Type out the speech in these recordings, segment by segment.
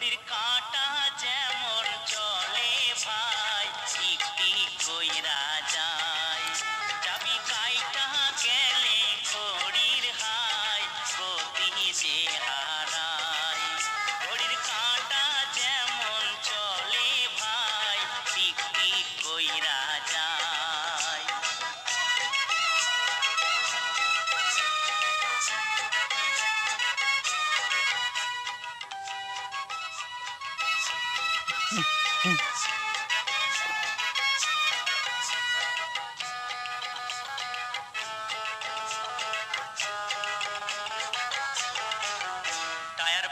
ঘড়ির কাঁটা যেমন চলে ভাই একটি কইরা যায়। চাবি কাইটা গেলে ঘড়ির হাই প্রতি যে হারায় ঘড়ির কাঁটা যেমন চলে ভাই একটি কইরা টায়ার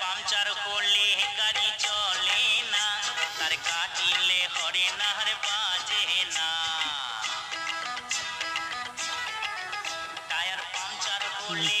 পাংচার করলে গাড়ি চলে না, তার কাটিলে হরে নাহার বাজে না। টায়ার পাংচার করলে